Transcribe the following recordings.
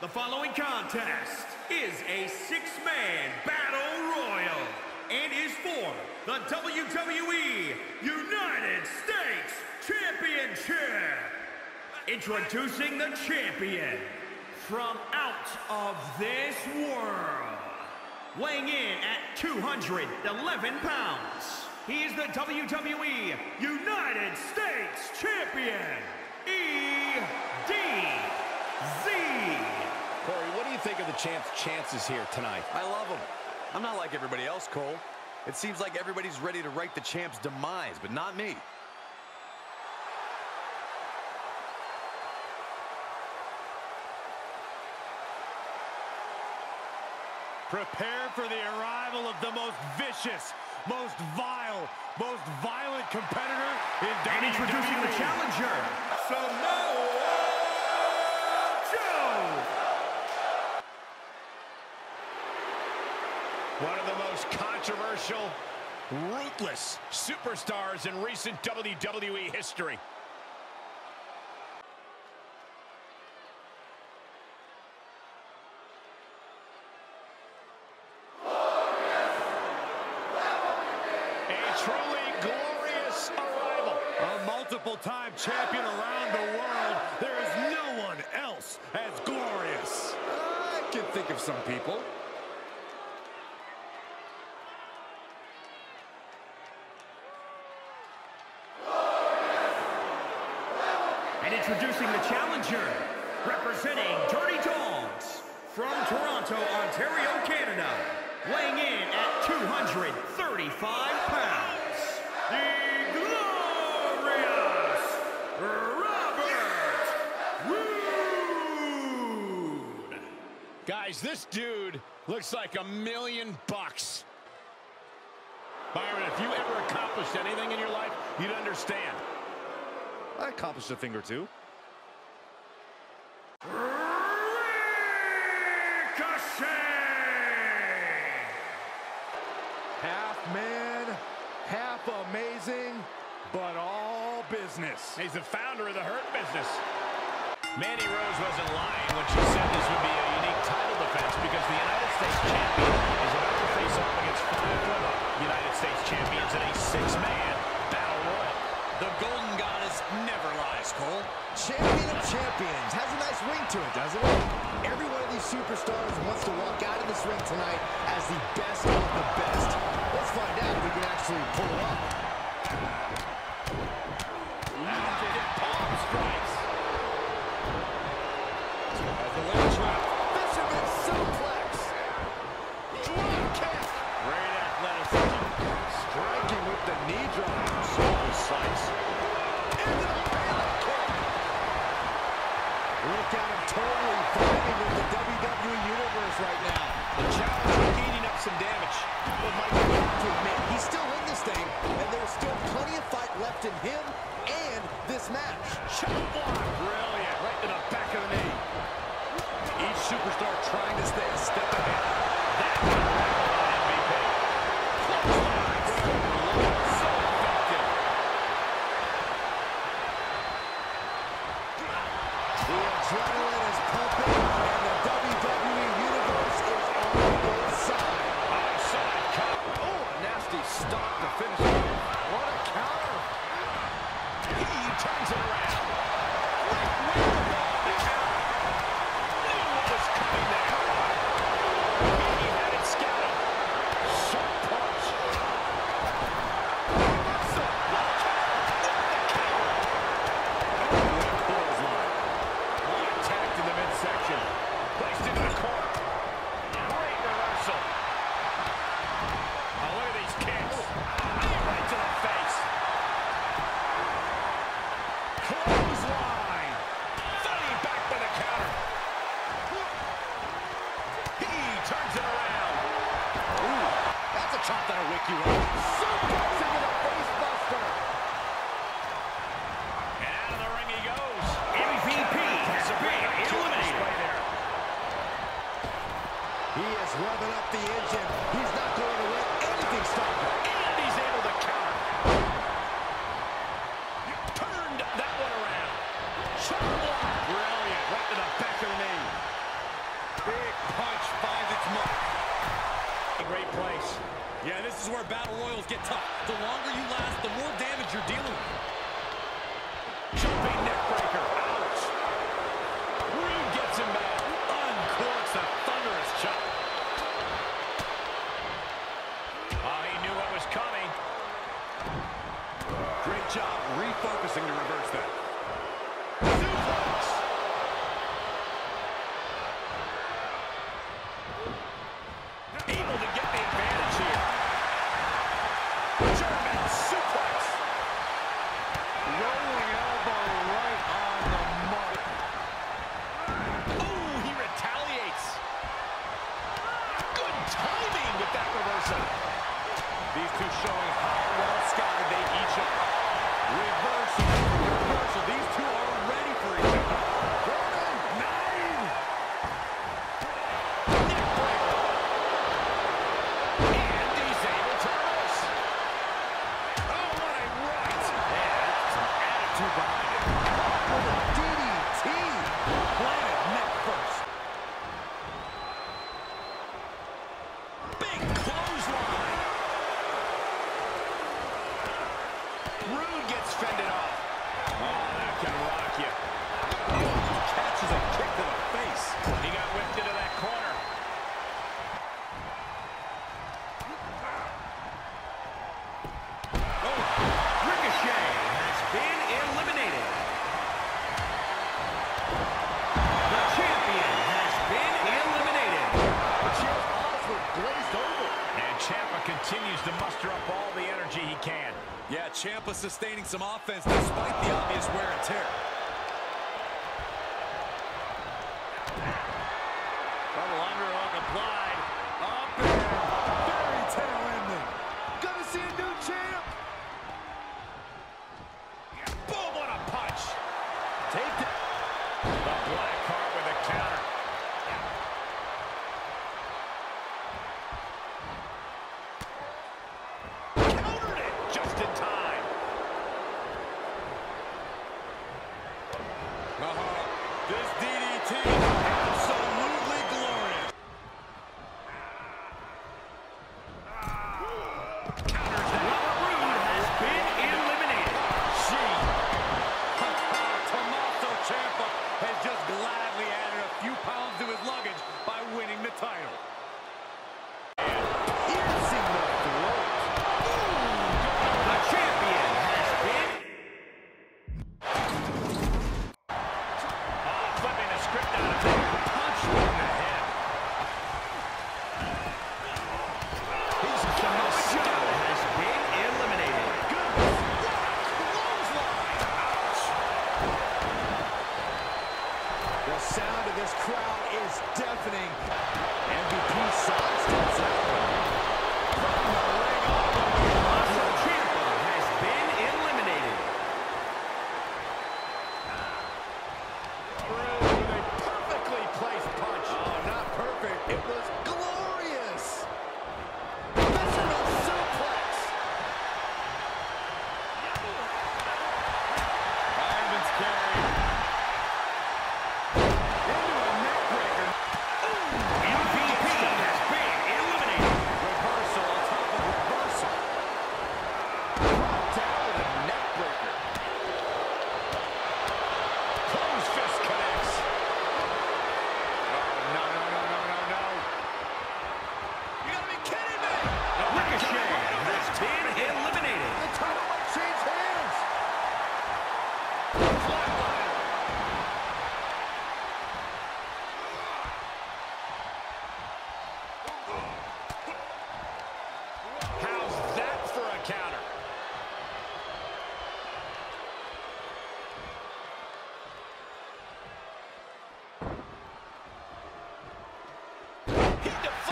The following contest is a six-man battle royal and is for the WWE United States Championship. Introducing the champion from out of this world. Weighing in at 211 pounds, he is the WWE United States Champion, of the champ's chances here tonight? I love him. I'm not like everybody else, Cole. It seems like everybody's ready to write the champ's demise, but not me. Prepare for the arrival of the most vicious, most vile, most violent competitor in And introducing the challenger, Samoa Joe. One of the most controversial, ruthless superstars in recent WWE history. A truly glorious arrival. A multiple-time champion around the world. There is no one else as glorious. I can think of some people. Introducing the challenger, representing Dirty Dogs from Toronto, Ontario, Canada, weighing in at 235 pounds, the glorious Robert Roode. Guys, this dude looks like a million bucks. Byron, if you ever accomplished anything in your life, you'd understand. I accomplished a thing or two. Ricochet! Half man, half amazing, but all business. He's the founder of the Hurt Business. Mandy Rose wasn't lying when she said this would be a unique title defense because the United States champion is about to face off against five other United States champions in a six-man battle royal. The Golden Goddess never lies, Cole. Champion of champions. Has a nice ring to it, doesn't it? Every one of these superstars wants to walk out of this ring tonight as the best of the best. Let's find out if we can actually pull it off. job refocusing to reverse that. Suplex. Champa sustaining some offense despite the obvious wear and tear.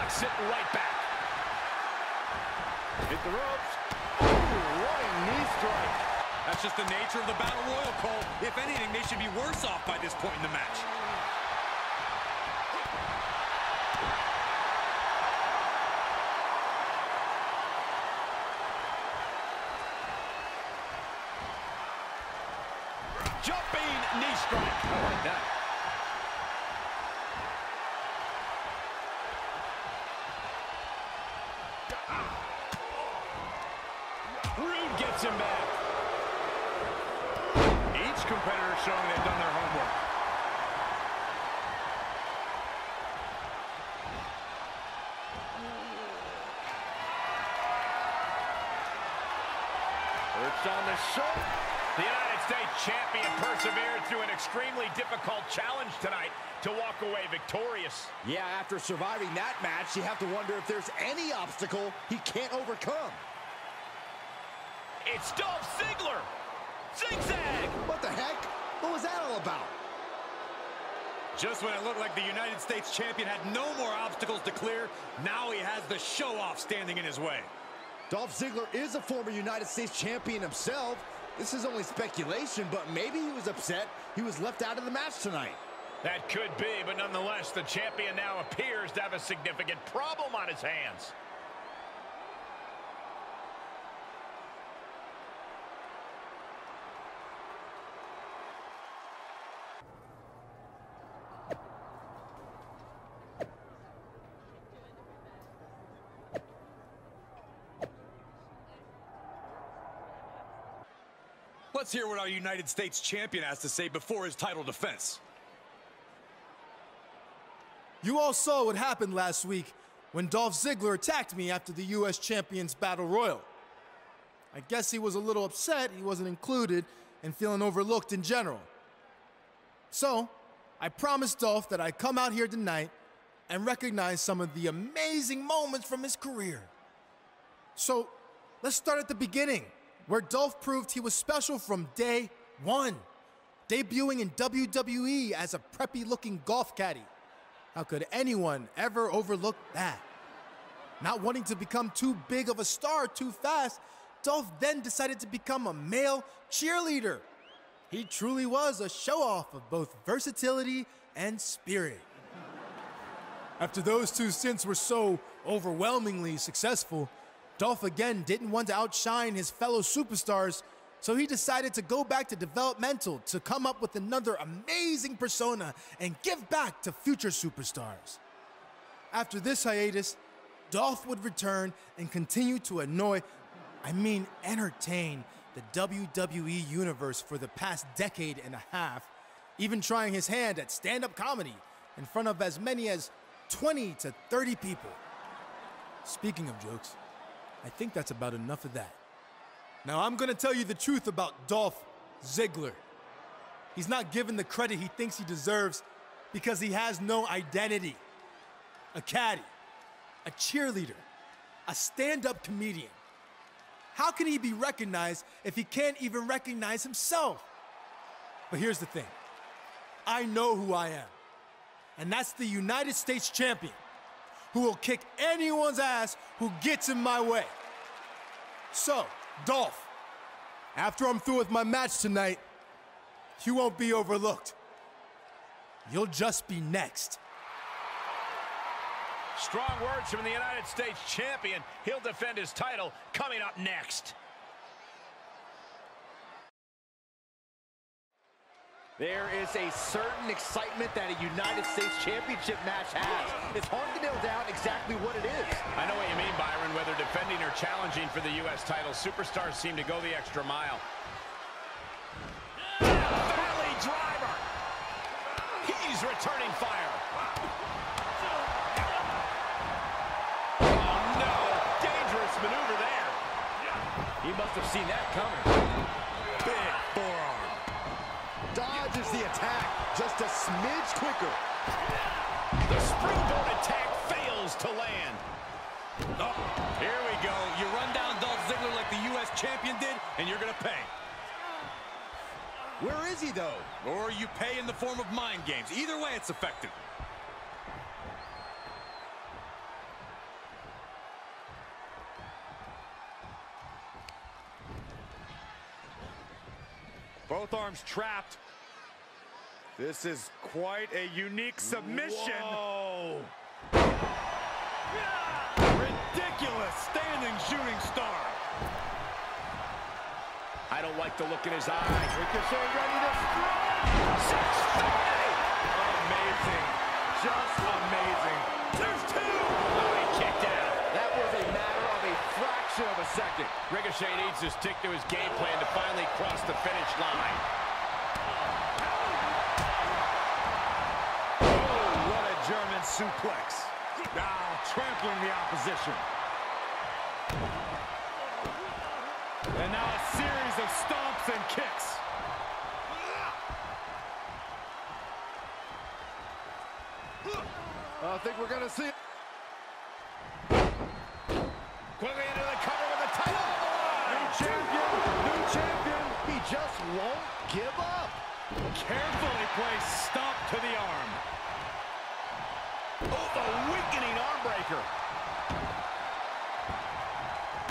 knocks it right back. Hit the ropes. Ooh, what a knee strike. That's just the nature of the Battle Royal, Cole. If anything, they should be worse off by this point in the match. Yeah, after surviving that match, you have to wonder if there's any obstacle he can't overcome. It's Dolph Ziggler. Zigzag. What the heck? What was that all about? Just when it looked like the United States champion had no more obstacles to clear, now he has the show-off standing in his way. Dolph Ziggler is a former United States champion himself. This is only speculation, but maybe he was upset he was left out of the match tonight. That could be, but nonetheless, the champion now appears to have a significant problem on his hands. Let's hear what our United States champion has to say before his title defense. You all saw what happened last week when Dolph Ziggler attacked me after the U.S. Champions Battle Royal. I guess he was a little upset he wasn't included and feeling overlooked in general. So, I promised Dolph that I'd come out here tonight and recognize some of the amazing moments from his career. So, let's start at the beginning, where Dolph proved he was special from day one, debuting in WWE as a preppy looking golf caddy. How could anyone ever overlook that? Not wanting to become too big of a star too fast, Dolph then decided to become a male cheerleader. He truly was a show off of both versatility and spirit. After those two stints were so overwhelmingly successful, Dolph again didn't want to outshine his fellow superstars, so he decided to go back to developmental to come up with another amazing persona and give back to future superstars. After this hiatus, Dolph would return and continue to annoy, I mean, entertain the WWE Universe for the past decade and a half, even trying his hand at stand up comedy in front of as many as 20 to 30 people. Speaking of jokes, I think that's about enough of that. Now, I'm gonna tell you the truth about Dolph Ziggler. He's not given the credit he thinks he deserves because he has no identity. A caddy, a cheerleader, a stand up comedian. How can he be recognized if he can't even recognize himself? But here's the thing I know who I am, and that's the United States champion who will kick anyone's ass who gets in my way. So, Dolph, after I'm through with my match tonight, you won't be overlooked. You'll just be next. Strong words from the United States champion. He'll defend his title coming up next. There is a certain excitement that a United States Championship match has. It's hard to nail down exactly what it is. I know what you mean, Byron. Whether defending or challenging for the U.S. title, superstars seem to go the extra mile. Belly driver. He's returning fire. Oh, no. Dangerous maneuver there. He must have seen that coming. Big forearm. Dodges the attack just a smidge quicker. The springboard attack fails to land. Oh, here we go. You run down Dolph Ziggler like the U.S. champion did, and you're going to pay. Where is he, though? Or you pay in the form of mind games. Either way, it's effective. Both arms trapped. This is quite a unique submission. Whoa. Ridiculous standing shooting star. I don't like the look in his eyes. Ricochet ready to strike. Amazing. Just amazing. There's two. Oh, he kicked out. That was a matter of a fraction of a second. Ricochet needs to stick to his game plan to finally cross the finish line. Suplex. Now trampling the opposition. And now a series of stomps and kicks. I think we're going to see... Quickly into the cover with the title. New champion, new champion. He just won't give up. Carefully placed stomp to the arm. Oh, the weakening arm.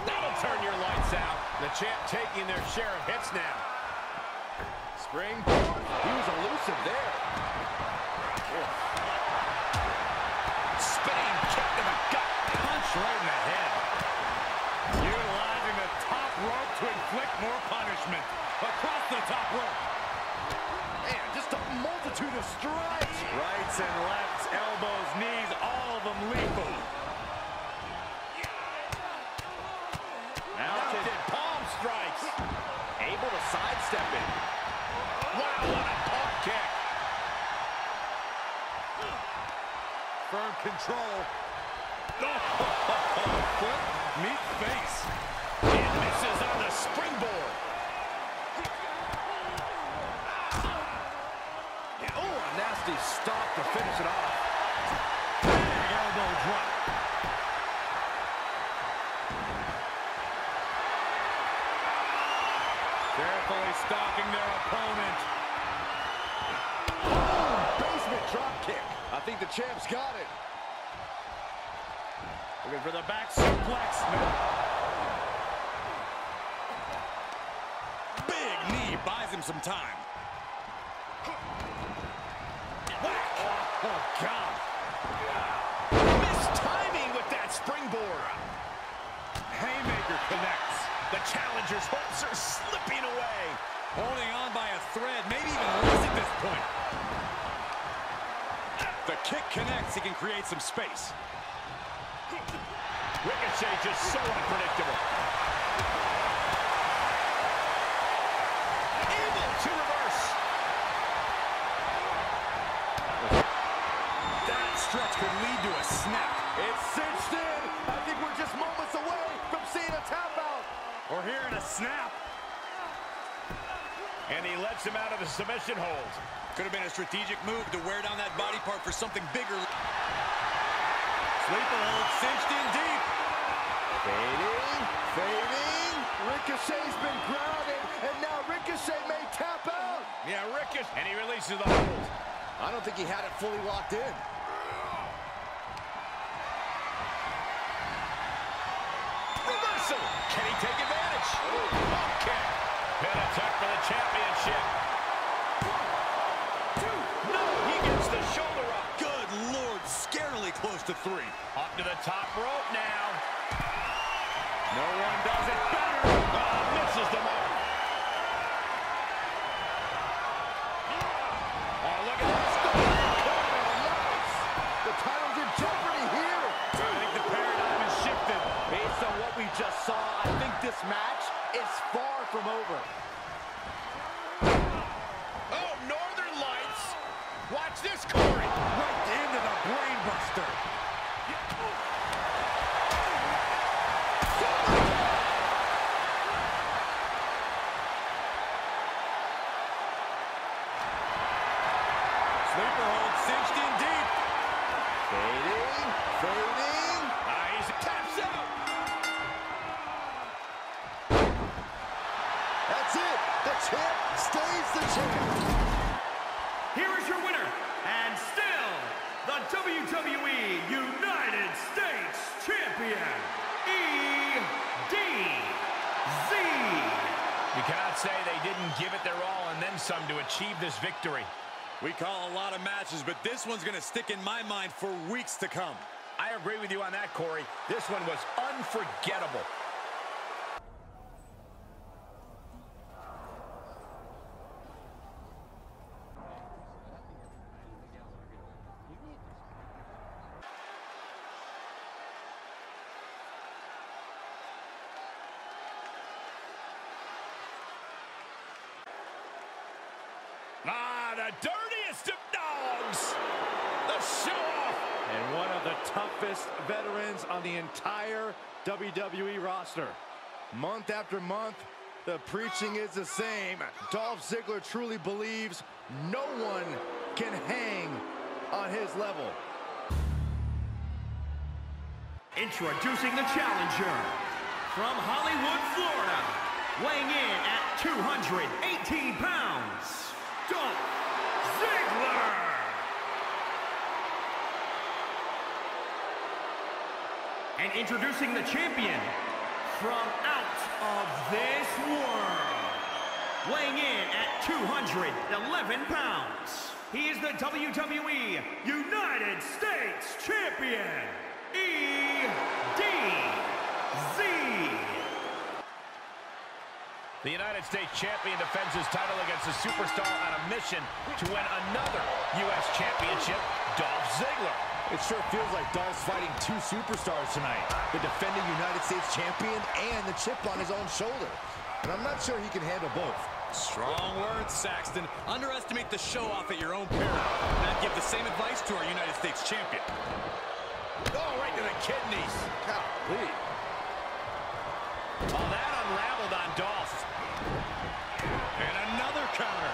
That'll turn your lights out. The champ taking their share of hits now. Spring. He was elusive there. Spinning kick to the gut. Punch right in the head. Utilizing the top rope to inflict more punishment. Across the top rope. Man, just a multitude of. Rights and lefts, elbows, knees, all of them lethal. Mounted palm strikes. Able to sidestep it. Wow, what a pump kick. Firm control. Oh, foot, meet face. And misses on the springboard. Oh, a nasty stop to finish it off. Big elbow drop. Carefully stalking their opponent. Oh, basement drop kick. I think the champ's got it. Looking for the back suplex. Big knee buys him some time. Oh, God. Missed timing with that springboard. Haymaker connects. The challenger's hopes are slipping away. Holding on by a thread, maybe even less at this point. The kick connects, he can create some space. Ricochet just so unpredictable. Able to reverse. That stretch could lead to a snap. It's cinched in. I think we're just moments away from seeing a tap out. Or hearing a snap. And he lets him out of the submission hold. Could have been a strategic move to wear down that body part for something bigger. Sleeper hold cinched in deep. Fading, fading. Ricochet's been grounded, and now Ricochet may tap out. Yeah, Ricochet. And he releases the hold. I don't think he had it fully locked in. Take advantage? Pump kick. Pin attack for the championship. Two. No, he gets the shoulder up. Good Lord, scarily close to three. Up to the top rope now. No one does it better. Oh, misses the mark. Oh, look at this. The title's in jeopardy here. I think the paradigm has shifted. Based on what we just saw, this match is far from over. Oh, Northern Lights. Watch this, Corey. Right into the brainbuster. Sleeper hold cinched in deep. Fading, fading. Say they didn't give it their all and then some to achieve this victory. We call a lot of matches, but this one's going to stick in my mind for weeks to come. I agree with you on that, Corey. This one was unforgettable. the dirtiest of dogs. The show-off. And one of the toughest veterans on the entire Month after month, the preaching is the same. Dolph Ziggler truly believes no one can hang on his level. Introducing the challenger from Hollywood, Florida, weighing in at 218 pounds, Dolph Ziggler. And introducing the champion from out of this world, weighing in at 211 pounds, he is the WWE United States Champion, E-D-Z. The United States champion defends his title against a superstar on a mission to win another U.S. championship, Dolph Ziggler. It sure feels like Dolph's fighting two superstars tonight. The defending United States champion and the chip on his own shoulder. And I'm not sure he can handle both. Strong words, Saxton. Underestimate the show-off at your own peril. And I'd give the same advice to our United States champion. Oh, right to the kidneys. Golly. Oh, that unraveled on Dolph. And another counter.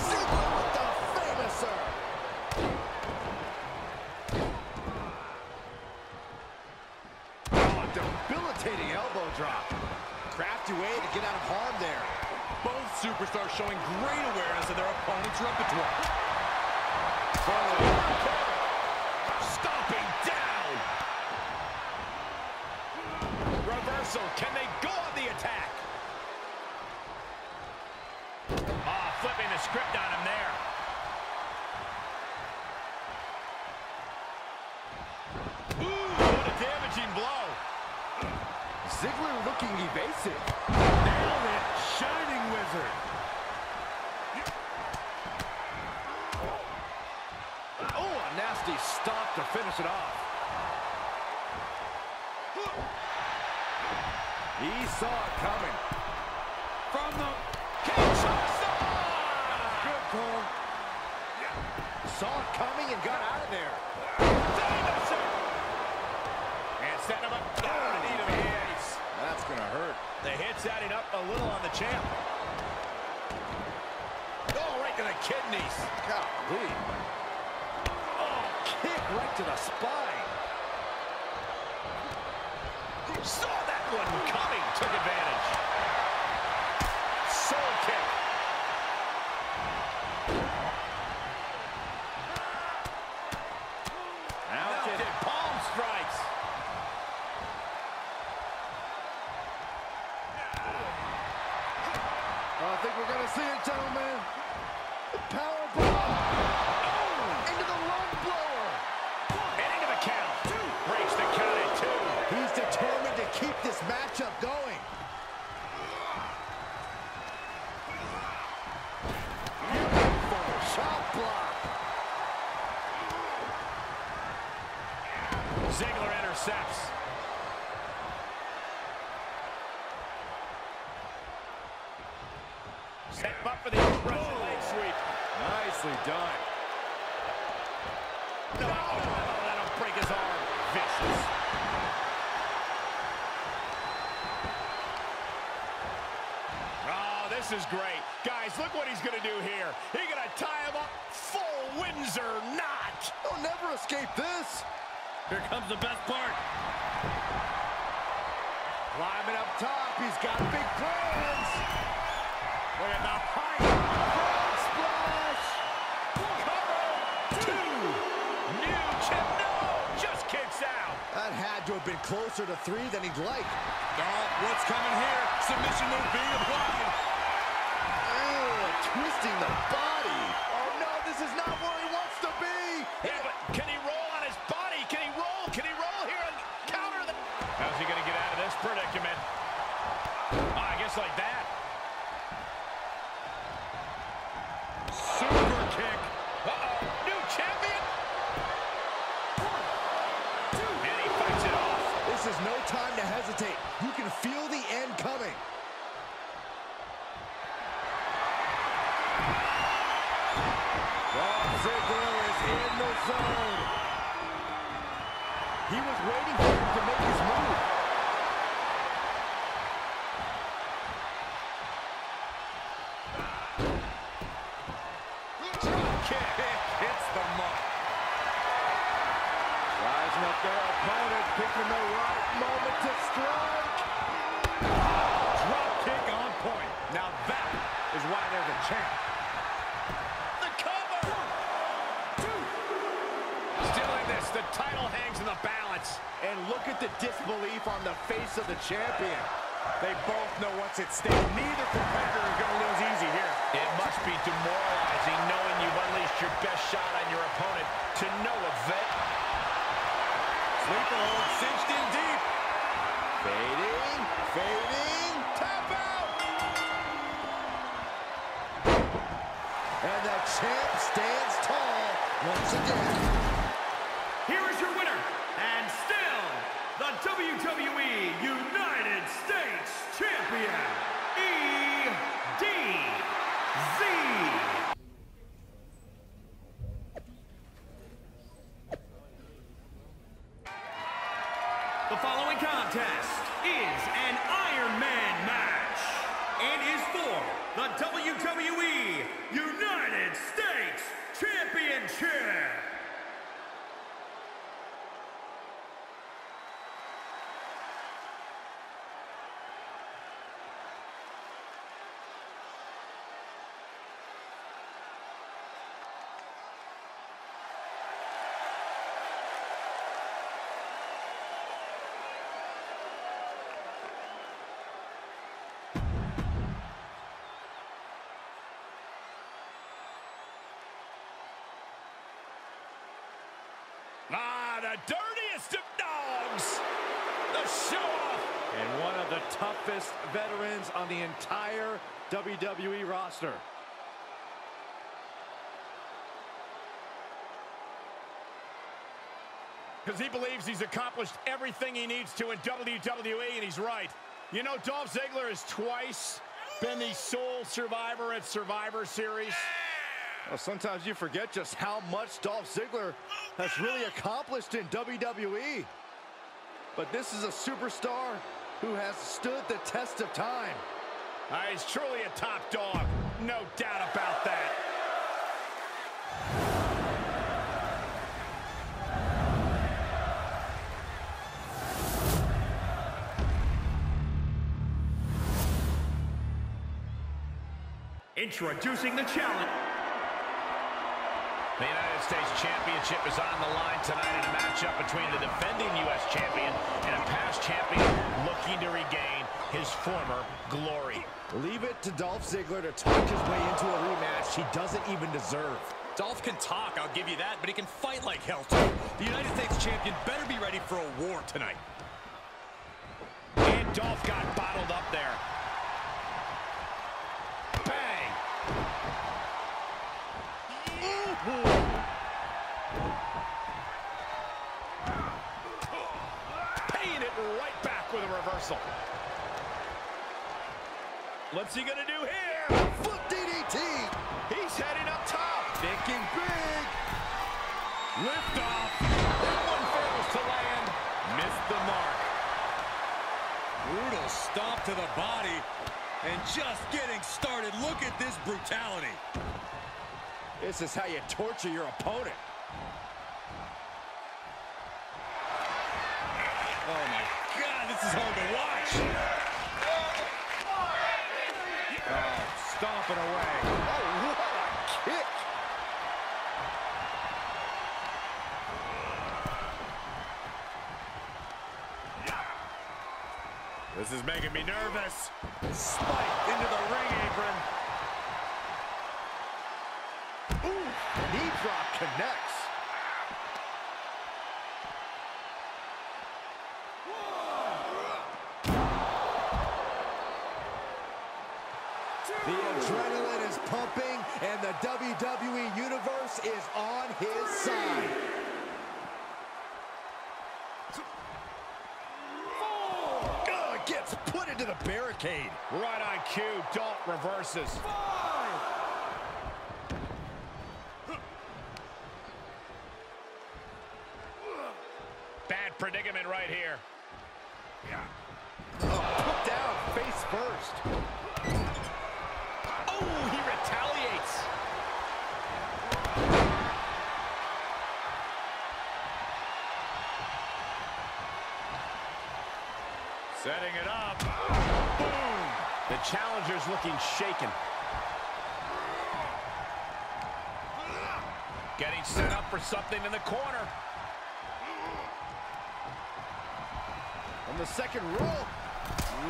Ziggler with the finisher. Oh, a debilitating elbow drop. Crafty way to get out of harm there. Both superstars showing great awareness of their opponent's repertoire. Stomping down. Reversal. Can they go on the attack? Ah, flipping the script on him there. Ooh, what a damaging blow. Ziggler looking evasive. Nailed it, Shining Wizard. Oh, a nasty stop to finish it off. He saw it coming. From the Kinshasa! Oh, Good call. Saw it coming and got out of there. Davison! And setting him up. Oh, the knee to the That's gonna hurt. The hit's adding up a little on the champ. Oh, right to the kidneys. Golly. Oh, kick right to the spine. Saw that one coming. Took advantage. Sole kick. Mounted. Mounted palm strikes. We're gonna see it, gentlemen. The power bomb. Oh, into the lung blower. And into the count. Breaks the count at two. He's determined to keep this matchup going. Beautiful shot block. Ziggler intercepts. Set him up for the Russian leg sweep. Nicely done. No, that'll break his arm. Vicious. Oh, this is great. Guys, look what he's going to do here. He's going to tie him up full Windsor knot. He'll never escape this. Here comes the best part. Climbing up top, he's got big plans. Look at the height. Frog splash. Cover. Two. New chip. No. Just kicks out. That had to have been closer to three than he'd like. Oh, what's coming here? Submission move being applied. Twisting the body. Oh no, this is not where he wants to be. Yeah, but can he roll on his body? Can he roll? Can he roll here and counter the... How's he going to get out of this predicament? Oh, I guess like that. Super kick. Uh-oh. New champion. And he fights it off. This is no time to hesitate. You can feel the end coming. Champion. They both know what's at stake. Neither competitor is going to lose easy here. It must be demoralizing knowing you've unleashed your best shot on your opponent to no effect. Sleeper hold cinched in deep. Fading, fading, tap out! And the champ stands tall once again. Champion, Ah, the dirtiest of dogs. The show-off. And one of the toughest veterans on the entire WWE roster. Because he believes he's accomplished everything he needs to in WWE, and he's right. You know, Dolph Ziggler has twice been the sole survivor at Survivor Series. Well, sometimes you forget just how much Dolph Ziggler has really accomplished in WWE. But this is a superstar who has stood the test of time. Ah, he's truly a top dog. No doubt about that. Introducing the challenge. The United States Championship is on the line tonight in a matchup between the defending U.S. champion and a past champion looking to regain his former glory. Leave it to Dolph Ziggler to talk his way into a rematch he doesn't even deserve. Dolph can talk, I'll give you that, but he can fight like hell, too. The United States champion better be ready for a war tonight. And Dolph got bottled up there. Paying it right back with a reversal. What's he gonna do here? Foot DDT! He's heading up top. Thinking big! Lift off. That one fails to land. Missed the mark. Brutal stomp to the body. And just getting started. Look at this brutality. This is how you torture your opponent. Oh, my God, this is hard to watch. Oh, stomping away. Oh, what a kick! This is making me nervous. Spiked into the ring apron. Ooh, knee drop connects. The adrenaline is pumping, and the WWE Universe is on his side. Oh, gets put into the barricade. Right on cue. Dolph reverses. Predicament right here. Oh, put down face first. Oh, he retaliates. Setting it up. Boom. The challenger's looking shaken. Getting set up for something in the corner. On the second rope.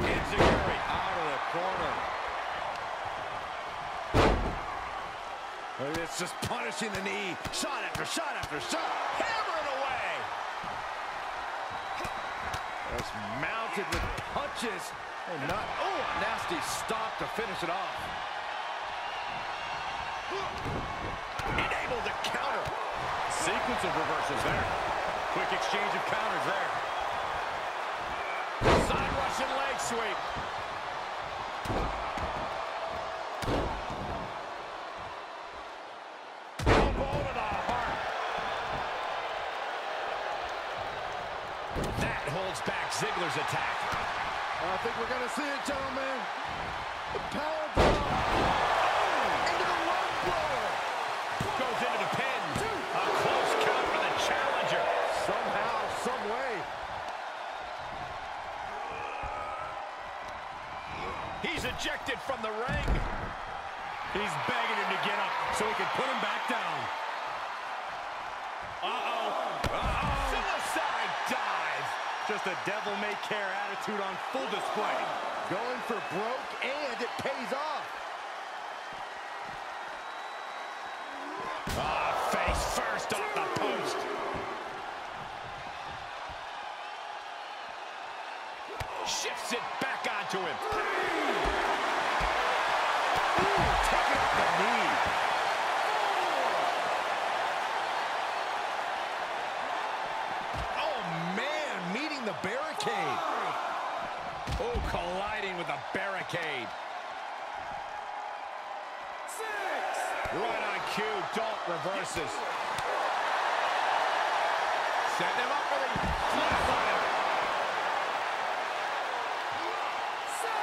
Enziguri. Out of the corner. It's just punishing the knee. Shot after shot after shot. Hammering away. Just mounted with punches. And not, oh, nasty stop to finish it off. Unable to counter. Sequence of reversals there. Quick exchange of counters there. Russian leg sweep. That holds back Ziggler's attack. I think we're going to see it, gentlemen. The power bomb. Into the lung blower. Goes into the pin. A close count for the challenger. Somehow, some way. He's ejected from the ring. He's begging him to get up so he can put him back down. Uh-oh. Uh-oh. Suicide dive. Just a devil-may-care attitude on full display. Going for broke, and it pays off.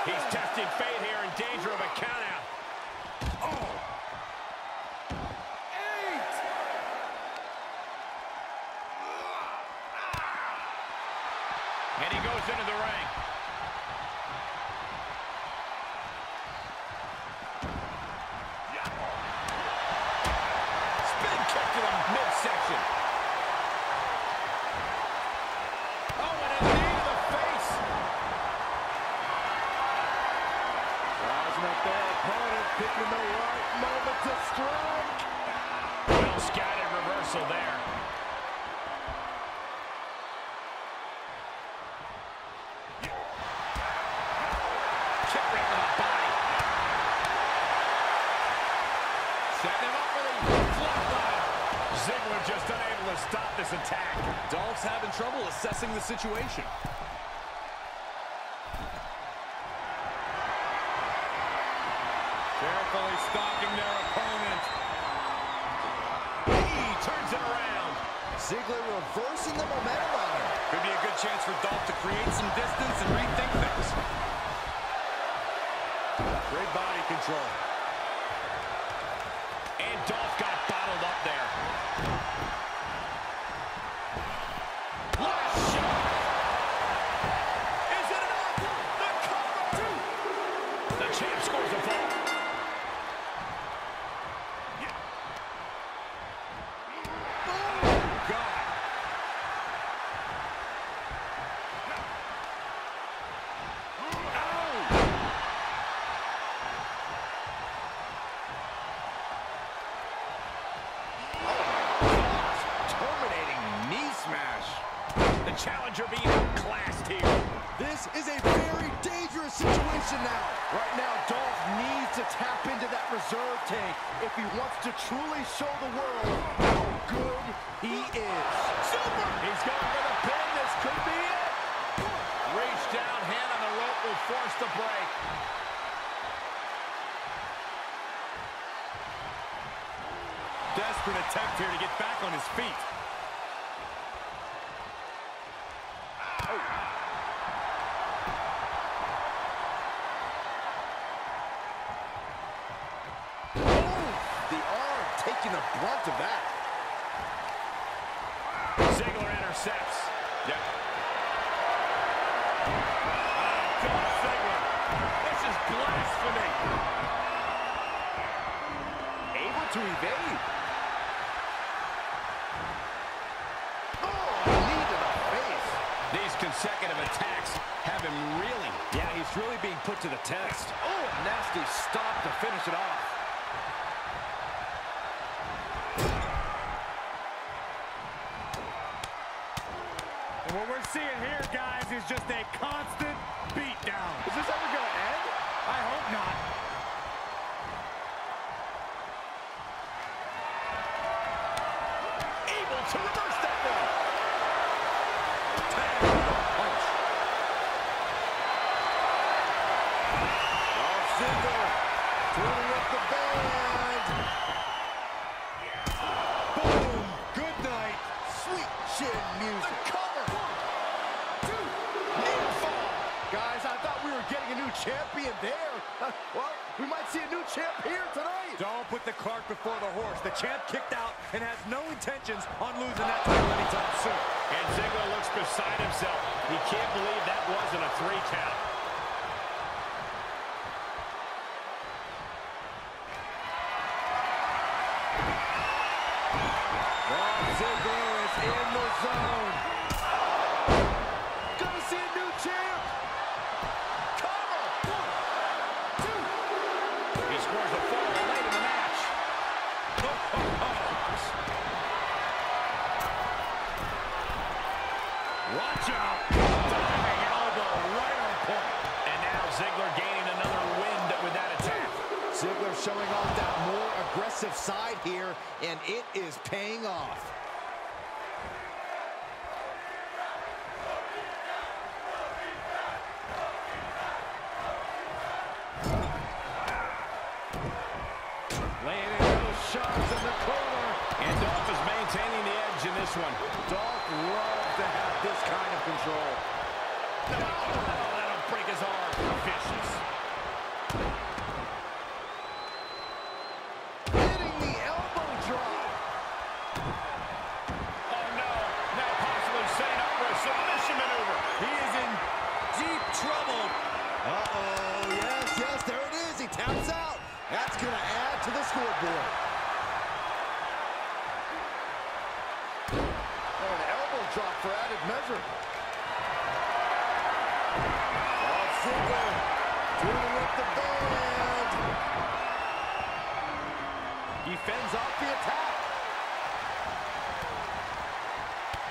He's testing fate here in danger of a countout. Oh. And he goes into the ring. Spin kick to the midsection. Oh, and a knee to the face. Rising up their opponent, picking the right moment to strike. Well scattered reversal there. Kick right to the body. Setting him up for the flatliner. Ziggler just unable to stop this attack. Dolph's having trouble assessing the situation. Carefully stalking their opponent. He turns it around. Ziggler reversing the momentum on him. Could be a good chance for Dolph to create some distance and rethink things. Great body control. And Dolph got truly show the world how good he is. Super! He's going for the pin. This could be it. Reach down, hand on the rope will force the break. Desperate attempt here to get back on his feet. brunt of that. Ziggler intercepts. Yeah. Oh, Dolph Ziggler. This is blasphemy. Able to evade. Oh, knee to the face. These consecutive attacks have him reeling. Yeah, he's really being put to the test. Oh, a nasty stop to finish it off. And what we're seeing here, guys, is just a constant beatdown. Is this ever going to end? I hope not. To reverse that one. Punch. Dolph Ziggler turning up the band. Boom. Good night. Sweet chin music. The cover. Nearfall. Guys, I thought we were getting a new champion there. well, we might see a new champ here tonight. Don't put the cart before the horse. The champ out and has no intentions on losing that title anytime soon. And Ziggler looks beside himself. He can't believe that wasn't a three count. Ziggler is in the zone. Side here, and it is paying off. Laying in those shots in the corner. And Dolph is maintaining the edge in this one. Dolph loves to have this kind of control. Oh, that'll break his arm. Vicious. Hitting the elbow drop. Oh, no. Now possibly setting up for a submission maneuver. He is in deep trouble. Uh-oh, yes, yes, there it is. He taps out. That's going to add to the scoreboard. Oh, an elbow drop for added measure. Dolph Ziggler tuning up the band. He fends off the attack.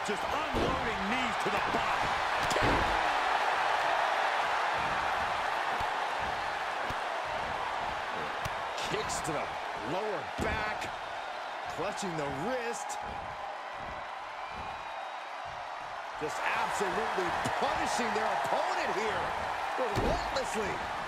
Just unloading knees to the body. Kicks to the lower back. Clutching the wrist. Just absolutely punishing their opponent here. Relentlessly.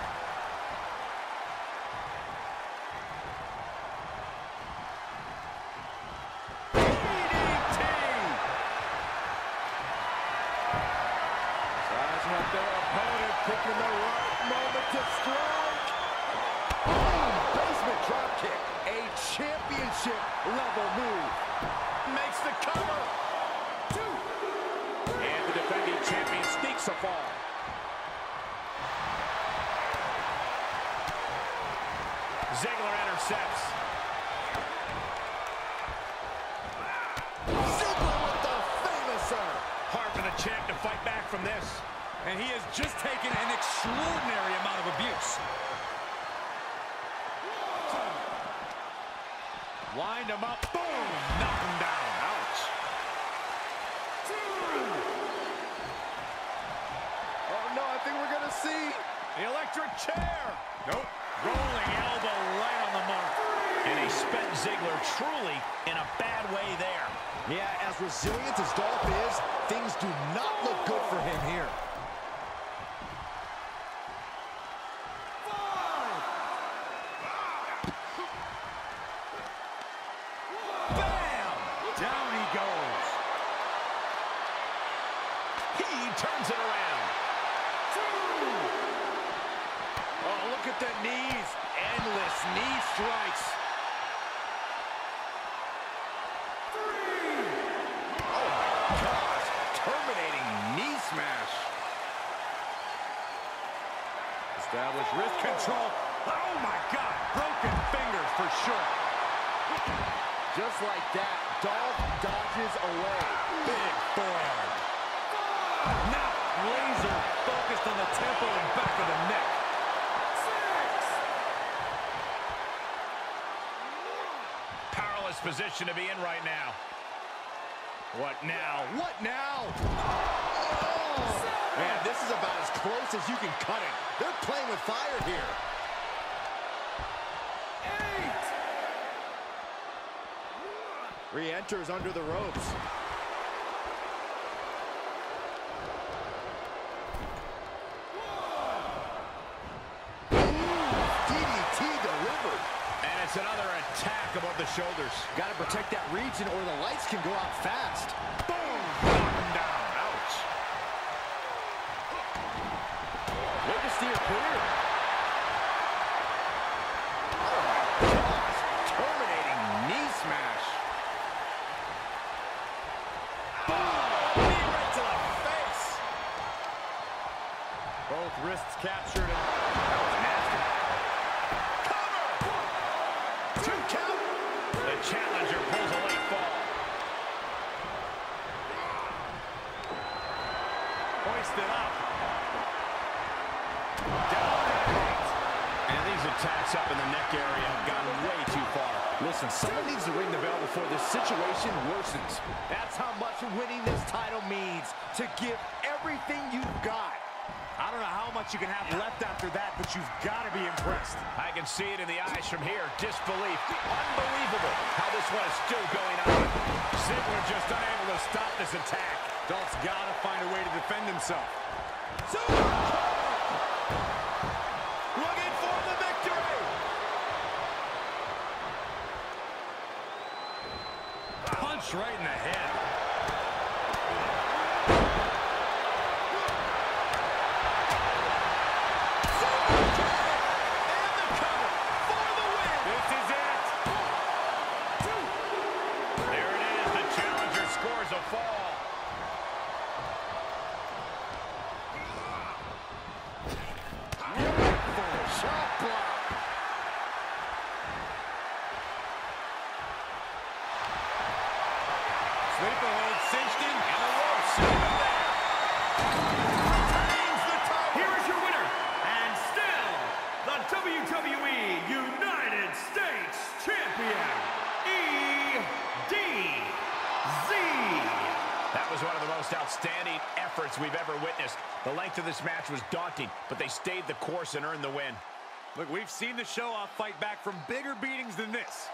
We're gonna see. The electric chair. Nope. Rolling elbow right on the mark. And he spent Ziggler truly in a bad way there. Yeah, as resilient as Dolph is, things do not look good for him here. Bam! Down he goes. He turns it around. Oh, look at the knees. Endless knee strikes. Established wrist control. Oh, my God. Broken fingers for sure. Just like that, Dolph dodges away. Big forearm. Now laser focused on the temple and back of the neck. Powerless position to be in right now. What now? What now? Oh! Man, this is about as close as you can cut it. They're playing with fire here. Eight. Re-enters under the ropes. DDT delivered. And it's another attack above the shoulders. Got to protect that region or the lights can go out fast. Boom! Down. Ouch. Way to steer clear. Oh my gosh. Terminating knee smash. Knee right to the face. Both wrists captured. And That was nasty. Two count. The challenger pulls a late fall. hoisted up. Down and out. And these attacks up in the neck area have gone way too far. Listen, someone needs to ring the bell before this situation worsens. That's how much winning this title means. To give everything you've got. I don't know how much you can have left after that, but you've got to be impressed. I can see it in the eyes from here. Disbelief. Unbelievable how this one is still going on. Ziggler just unable to stop this attack. Dolph's got to find a way to defend himself for the victory. Punch right in the head. This match was daunting, but they stayed the course and earned the win. Look, we've seen the show-off fight back from bigger beatings than this.